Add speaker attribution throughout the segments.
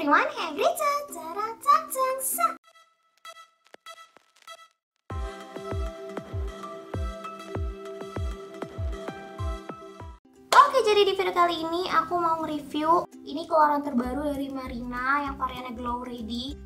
Speaker 1: everyone, have a great time. Ta-da-ta-ta-sa. Oke, jadi di video kali ini aku mau nge-review ini keluaran terbaru dari Marina yang variannya Glow Ready.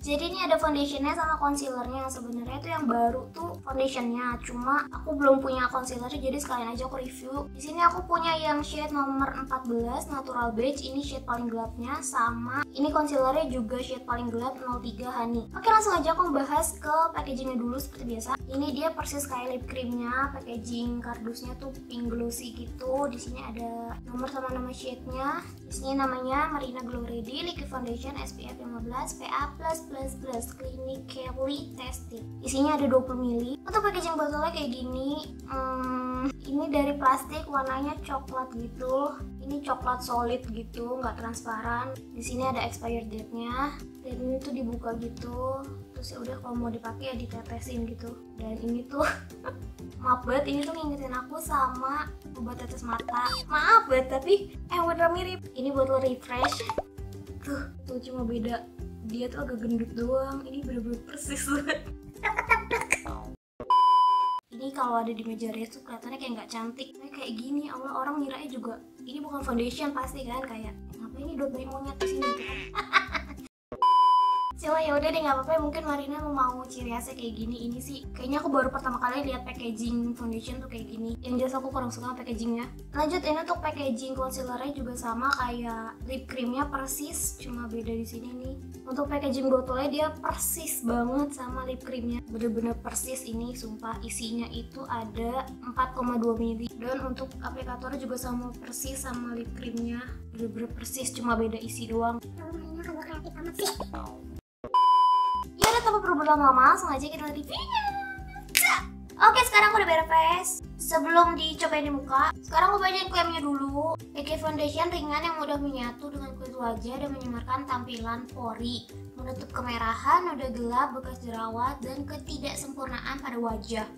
Speaker 1: Jadi ini ada foundationnya sama concealernya. Sebenarnya itu yang baru tuh foundationnya. Cuma aku belum punya concealernya, jadi sekalian aja aku review. Di sini aku punya yang shade nomor 14 natural beige. Ini shade paling gelapnya sama ini concealernya juga shade paling gelap 03 honey. Oke langsung aja aku bahas ke packagingnya dulu seperti biasa. Ini dia persis kayak lip creamnya. Packaging kardusnya tuh pink glossy gitu. Di sini ada nomor sama nama shade-nya. Di sini namanya Marina Glow Ready Liquid Foundation SPF 15 PA++ clinically tested. Isinya ada 20 ml. Untuk packaging botolnya kayak gini, hmm, ini dari plastik warnanya coklat gitu. Ini coklat solid gitu, nggak transparan. Di sini ada expired date-nya. Dan ini tuh dibuka gitu. Terus ya udah kalau mau dipakai ya ditetesin gitu. Dan ini tuh maaf banget ini tuh ngingetin aku sama obat tetes mata maaf banget tapi eh bener mirip ini botol refresh tuh tuh cuma beda dia tuh agak gendut doang. Ini bener-bener persis banget. Ini kalau ada di meja res tuh kelihatannya kayak nggak cantik. Kayak gini Allah orang ngiranya juga. Ini bukan foundation pasti kan kayak ngapain ini dot bayi monyet sini? gitu kan Cuma ya udah deh nggak apa-apa mungkin Marina mau ciri khasnya kayak gini ini sih. Kayaknya aku baru pertama kali lihat packaging foundation tuh kayak gini. Yang jelas aku kurang suka packagingnya. Lanjut ini untuk packaging concealernya juga sama kayak lip creamnya persis cuma beda di sini nih. Untuk packaging botolnya dia persis banget sama lip creamnya. Bener-bener persis ini sumpah isinya itu ada 4,2 ml dan untuk aplikatornya juga sama persis sama lip creamnya. Bener-bener persis cuma beda isi doang. Agak kreatif amat sih ya udah tanpa berlama-lama langsung aja kita reviewnya Oke sekarang udah beres. Sebelum dicobain di muka Sekarang aku bacain klaimnya dulu Pakai foundation ringan yang mudah menyatu dengan kulit wajah Dan menyamarkan tampilan pori. Menutup kemerahan, noda gelap, bekas jerawat Dan ketidaksempurnaan pada wajah.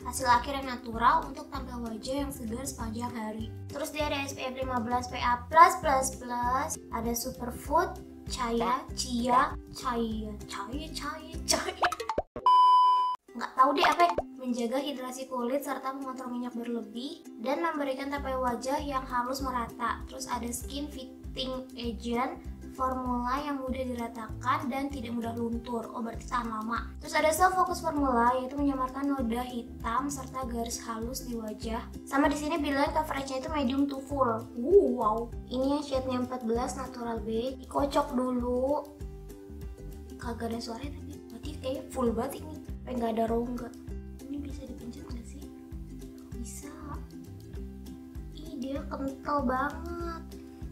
Speaker 1: Hasil akhir yang natural untuk tampil wajah yang segar sepanjang hari. Terus dia ada SPF 15 PA+++ Ada superfood cahaya, cia, cahaya, cahaya, cahaya, cahaya. Nggak tahu deh apa menjaga hidrasi kulit serta mengontrol minyak berlebih dan memberikan tampil wajah yang halus merata. Terus ada skin fitting agent formula yang mudah diratakan dan tidak mudah luntur. Oh, berarti tahan lama. Terus ada self focus formula yaitu menyamarkan noda hitam serta garis halus di wajah. Sama di sini bilang coveragenya itu medium to full. Uh, wow. Ini yang shade-nya 14 natural beige. Dikocok dulu. Kagak ada suaranya tapi berarti kayak full banget ini. Kayak nggak ada rongga. Ini bisa dipencet nggak sih? Bisa. Ih, dia kental banget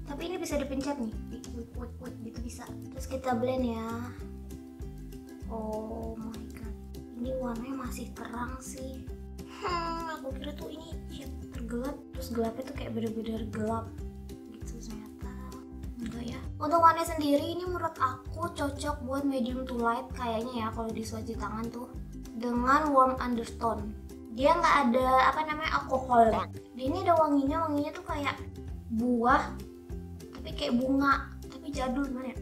Speaker 1: tapi ini bisa dipencet nih wait, wait, gitu bisa. Terus kita blend ya. Oh my god. Ini warnanya masih terang sih. Hmm, aku kira tuh ini shade tergelap. Terus gelapnya tuh kayak bener-bener gelap gitu ternyata. Enggak ya. Untuk warna sendiri ini menurut aku cocok buat medium to light kayaknya ya kalau di swatch tangan tuh. Dengan warm undertone. Dia nggak ada apa namanya alkohol. Dia ini ada wanginya wanginya tuh kayak buah tapi kayak bunga jadul gimana ya?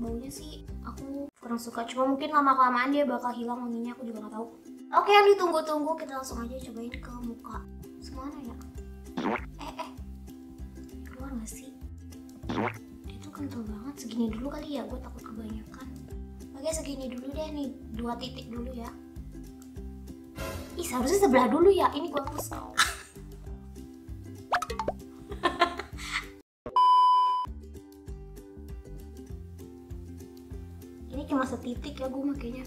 Speaker 1: Baunya sih aku kurang suka. Cuma mungkin lama kelamaan dia bakal hilang wanginya aku juga nggak tahu. Oke yang ditunggu-tunggu kita langsung aja cobain ke muka. Semana ya? Eh eh. Keluar nggak sih? Itu kental banget. Segini dulu kali ya gue takut kebanyakan. Oke segini dulu deh nih. Dua titik dulu ya. Ih seharusnya sebelah dulu ya. Ini gue hapus cuma setitik ya gue makanya.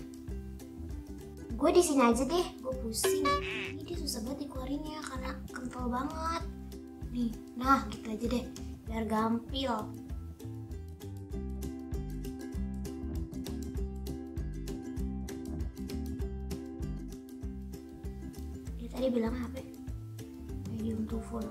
Speaker 1: Gue di sini aja deh gue pusing. Ini dia susah banget dikeluarinnya karena kental banget. Nih nah gitu aja deh biar gampil. Dia tadi bilang apa medium to full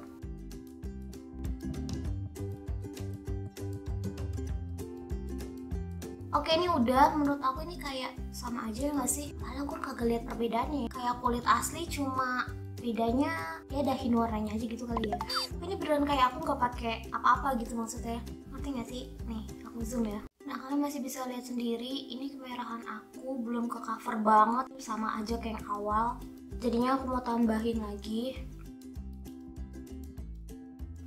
Speaker 1: Oke ini udah menurut aku ini kayak sama aja nggak sih? Malah gue kagak lihat perbedaannya. Kayak kulit asli cuma bedanya ya dahin warnanya aja gitu kali ya. Tapi ini beneran kayak aku nggak pakai apa-apa gitu maksudnya. Ngerti nggak sih? Nih aku aku zoom ya nah kalian masih bisa lihat sendiri ini kemerahan aku belum ke cover banget sama aja kayak awal jadinya aku mau tambahin lagi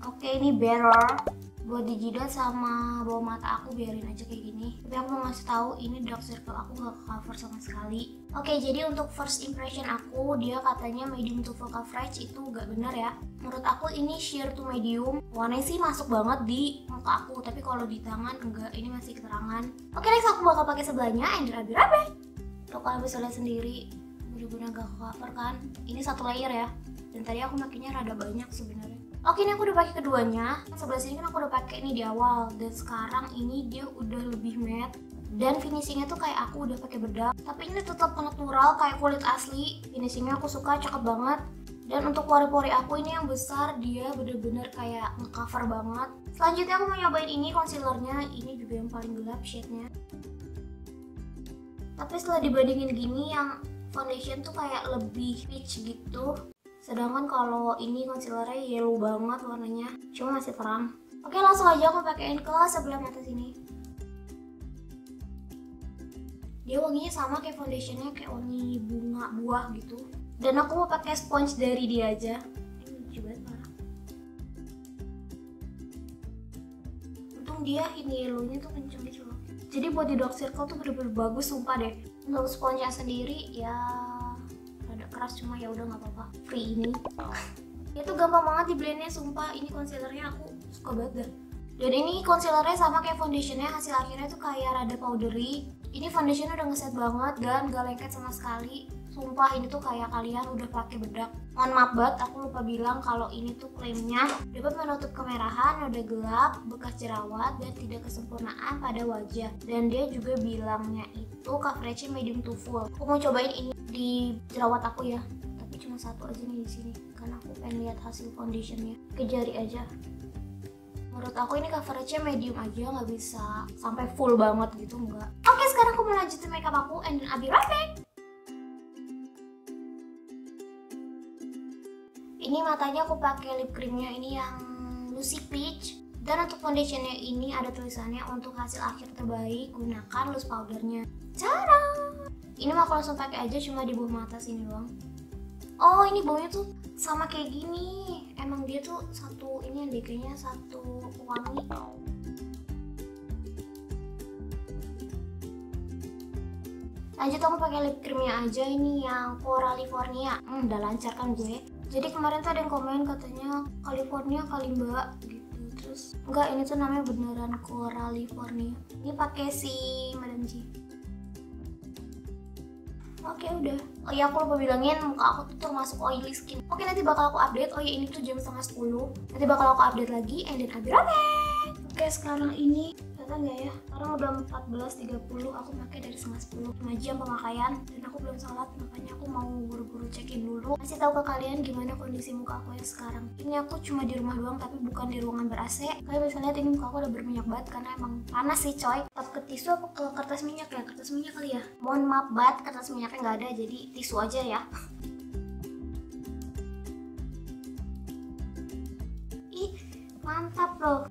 Speaker 1: oke ini better buat di jidat sama bawah mata aku biarin aja kayak gini. Tapi aku mau ngasih tahu ini dark circle aku gak cover sama sekali. Oke jadi untuk first impression aku dia katanya medium to full coverage itu gak benar ya. Menurut aku ini sheer to medium. Warnanya sih masuk banget di muka aku tapi kalau di tangan enggak ini masih keterangan. Oke next aku bakal pakai sebelahnya and rabi rabi tuh kalian bisa lihat sendiri bener-bener gak cover kan. Ini satu layer ya. Dan tadi aku makainya rada banyak sebenarnya Oke ini aku udah pakai keduanya. Sebelah sini kan aku udah pakai ini di awal. Dan sekarang ini dia udah lebih matte. Dan finishingnya tuh kayak aku udah pakai bedak. Tapi ini tetap natural kayak kulit asli. Finishingnya aku suka cakep banget. Dan untuk pori-pori aku ini yang besar dia bener-bener kayak ngecover banget. Selanjutnya aku mau nyobain ini concealernya. Ini juga yang paling gelap shade-nya. Tapi setelah dibandingin gini yang foundation tuh kayak lebih peach gitu sedangkan kalau ini concealernya yellow banget warnanya cuma masih terang. Oke langsung aja aku pakaiin ke sebelah mata sini. Dia wanginya sama kayak foundationnya kayak wangi bunga buah gitu. Dan aku mau pakai sponge dari dia aja. Ini untung dia ini yellownya tuh kenceng gitu loh. Jadi buat di dark circle tuh bener-bener bagus sumpah deh. Untuk sponge sendiri ya keras cuma ya udah nggak apa-apa. Free ini itu gampang banget di blendnya sumpah. Ini concealernya aku suka banget dah dan ini concealernya sama kayak foundationnya. Hasil akhirnya tuh kayak rada powdery. Ini foundationnya udah ngeset banget dan gak lengket sama sekali sumpah ini tuh kayak kalian udah pakai bedak. Mohon maaf banget aku lupa bilang kalau ini tuh klaimnya dapat menutup kemerahan udah gelap bekas jerawat dan tidak kesempurnaan pada wajah. Dan dia juga bilangnya itu coverage medium to full. Aku mau cobain ini di jerawat aku ya. Tapi cuma satu aja nih di sini karena aku pengen lihat hasil foundationnya. Ke jari aja. Menurut aku ini coveragenya medium aja nggak bisa sampai full banget gitu enggak oke sekarang aku mau lanjutin makeup aku and then I'll be right back ini matanya aku pakai lip creamnya ini yang Lucy Peach. Dan untuk foundationnya ini ada tulisannya untuk hasil akhir terbaik gunakan loose powdernya. Cara! Ini mau aku langsung pakai aja cuma di bawah mata sini doang. Oh ini baunya tuh sama kayak gini. Emang dia tuh satu ini yang kayaknya satu wangi. Lanjut aku pakai lip creamnya aja ini yang Coralifornia hmm, udah lancar kan gue jadi kemarin tuh ada yang komen katanya California kali mbak gitu terus enggak ini tuh namanya beneran Coralifornia ini pakai si Madam G Oke udah. Oh iya aku lupa bilangin muka aku tuh termasuk oily skin. Oke nanti bakal aku update. Oh iya ini tuh jam setengah sepuluh. Nanti bakal aku update lagi and then I'll Oke sekarang ini kelihatan nggak ya. Sekarang udah 14.30 aku pakai dari setengah 10 cuma jam pemakaian dan aku belum salat makanya aku mau buru-buru cekin dulu. Kasih tahu ke kalian gimana kondisi muka aku yang sekarang. Ini aku cuma di rumah doang tapi bukan di ruangan ber AC kalian bisa lihat ini muka aku udah berminyak banget karena emang panas sih coy. Tetap ke tisu apa ke kertas minyak ya? Kertas minyak kali ya? Mohon maaf banget kertas minyaknya nggak ada jadi tisu aja ya. Ih mantap loh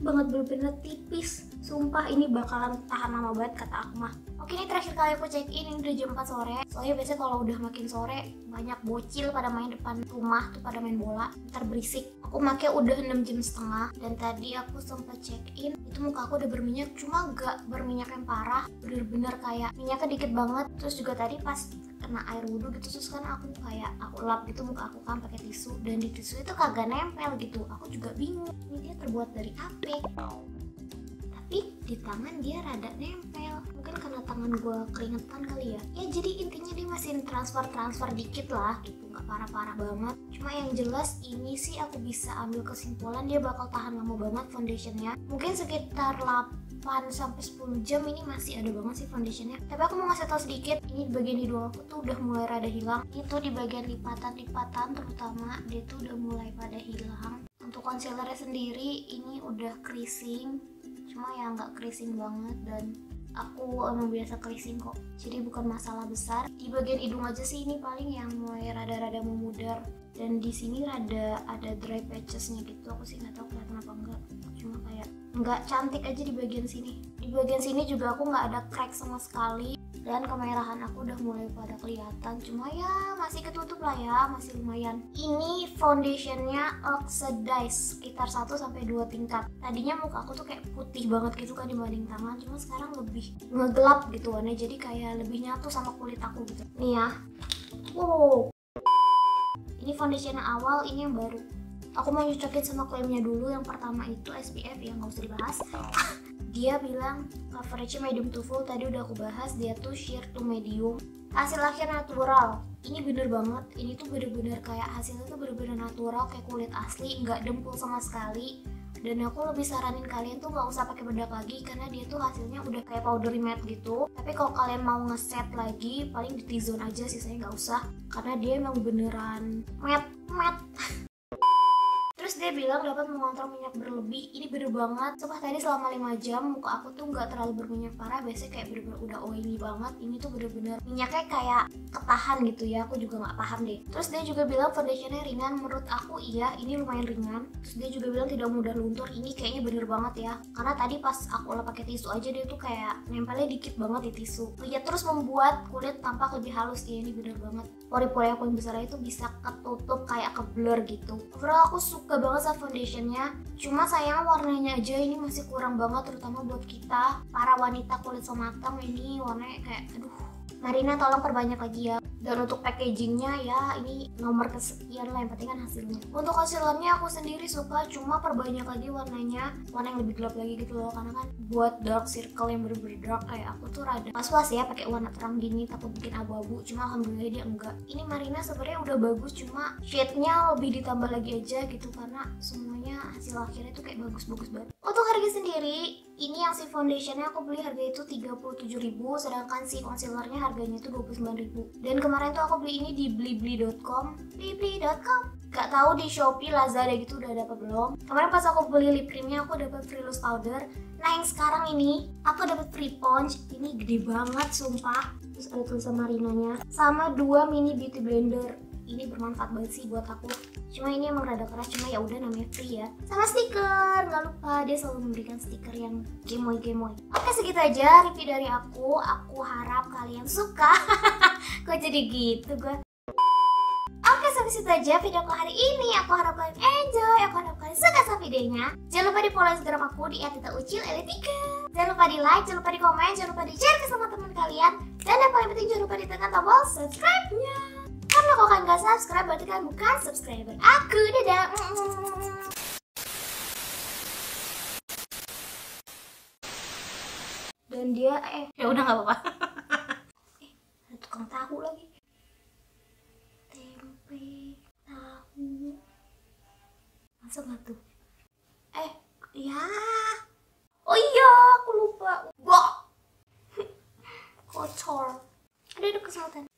Speaker 1: banget bener-bener tipis. Sumpah ini bakalan tahan lama banget kata aku mah oke ini terakhir kali aku check in ini udah jam 4 sore. Soalnya biasanya kalau udah makin sore banyak bocil pada main depan rumah tuh pada main bola ntar berisik. Aku make udah 6 jam setengah dan tadi aku sempat check in itu muka aku udah berminyak cuma gak berminyak yang parah. Bener-bener kayak minyaknya dikit banget. Terus juga tadi pas kena air wudhu gitu terus kan aku kayak aku lap gitu muka aku kan pakai tisu dan di tisu itu kagak nempel gitu. Aku juga bingung ini dia terbuat dari apa? Tapi di tangan dia rada nempel. Mungkin karena tangan gue keringetan kali ya. Ya jadi intinya dia masih transfer transfer dikit lah gitu. Nggak parah parah banget. Cuma yang jelas ini sih aku bisa ambil kesimpulan dia bakal tahan lama banget foundationnya. Mungkin sekitar 8 8 sampai 10 jam ini masih ada banget sih foundationnya. Tapi aku mau ngasih tau sedikit ini di bagian hidung aku tuh udah mulai rada hilang. Itu di bagian lipatan-lipatan terutama dia tuh udah mulai pada hilang. Untuk concealernya sendiri ini udah creasing cuma ya nggak creasing banget dan aku emang biasa creasing kok. Jadi bukan masalah besar. Di bagian hidung aja sih ini paling yang mulai rada-rada memudar. Dan di sini rada ada dry patchesnya gitu aku sih nggak tahu kelihatan apa enggak nggak cantik aja di bagian sini. Di bagian sini juga aku nggak ada crack sama sekali. Dan kemerahan aku udah mulai pada kelihatan. Cuma ya masih ketutup lah ya. Masih lumayan. Ini foundationnya oxidize sekitar 1 sampai 2 tingkat. Tadinya muka aku tuh kayak putih banget gitu kan dibanding tangan. Cuma sekarang lebih ngegelap gitu warnanya jadi kayak lebih nyatu sama kulit aku gitu. Nih ya. Wow. Ini foundationnya awal ini yang baru aku mau nyocokin sama klaimnya dulu yang pertama itu SPF yang nggak usah dibahas. Dia bilang coverage medium to full tadi udah aku bahas dia tuh sheer to medium. Hasil akhir natural. Ini bener banget ini tuh bener-bener kayak hasilnya tuh bener-bener natural kayak kulit asli nggak dempul sama sekali. Dan aku lebih saranin kalian tuh nggak usah pakai bedak lagi karena dia tuh hasilnya udah kayak powdery matte gitu. Tapi kalau kalian mau ngeset lagi paling di T-zone aja sih saya nggak usah. Karena dia emang beneran matte matte Dia bilang dapat mengontrol minyak berlebih. Ini bener banget. Sumpah tadi selama 5 jam muka aku tuh nggak terlalu berminyak parah. Biasanya kayak bener-bener udah oily banget. Ini tuh bener-bener minyaknya kayak ketahan gitu ya. Aku juga nggak paham deh. Terus dia juga bilang foundationnya ringan. Menurut aku iya, ini lumayan ringan. Terus dia juga bilang tidak mudah luntur. Ini kayaknya bener banget ya. Karena tadi pas aku olah pakai tisu aja dia tuh kayak nempelnya dikit banget di tisu. Ya terus membuat kulit tampak lebih halus. Ya ini bener banget. Pori-pori aku yang besar itu bisa ketutup kayak ke blur gitu. Overall aku suka suka banget sama foundationnya. Cuma sayang warnanya aja ini masih kurang banget terutama buat kita. Para wanita kulit sematang ini warnanya kayak aduh. Marina tolong perbanyak lagi ya dan untuk packagingnya ya ini nomor kesekian lah yang penting kan hasilnya. Untuk hasilnya aku sendiri suka cuma perbanyak lagi warnanya warna yang lebih gelap lagi gitu loh. Karena kan buat dark circle yang bener-bener dark kayak aku tuh rada pas-pas ya pakai warna terang gini takut bikin abu-abu. Cuma alhamdulillah dia enggak. Ini Marina sebenarnya udah bagus cuma shade-nya lebih ditambah lagi aja gitu karena semuanya hasil akhirnya tuh kayak bagus-bagus banget. Untuk harga sendiri ini yang si foundationnya aku beli harga itu 37.000 sedangkan si concealernya harganya itu 29.000 dan kemarin tuh aku beli ini di blibli.com blibli.com gak tahu di Shopee, Lazada gitu udah dapat belum? Kemarin pas aku beli lip creamnya aku dapat free loose powder. Nah yang sekarang ini aku dapat free sponge ini gede banget sumpah. Terus ada tulisan marinanya. Sama dua mini beauty blender. Ini bermanfaat banget sih buat aku. Cuma ini emang rada keras cuma ya udah namanya free ya. Sama stiker nggak lupa. Dia selalu memberikan stiker yang gemoy gemoy oke segitu aja review dari aku. Aku harap kalian suka kok jadi gitu gue Oke sampai situ aja videoku hari ini. Aku harap kalian enjoy Aku harap kalian suka sama videonya. Jangan lupa di follow instagram aku di @ucil.l3 Jangan lupa di like, jangan lupa di komen Jangan lupa di share ke sama teman kalian. Dan yang paling penting jangan lupa di tekan tombol subscribe-nya. Karena kalau kalian gak subscribe berarti kalian bukan subscriber aku. Dadah. Dan dia eh ya udah nggak apa-apa tukang tahu lagi. Tempe tahu. Masuk nggak tuh? Eh ya. Oh iya aku lupa. Wah. Kocor. Ada ada kesempatan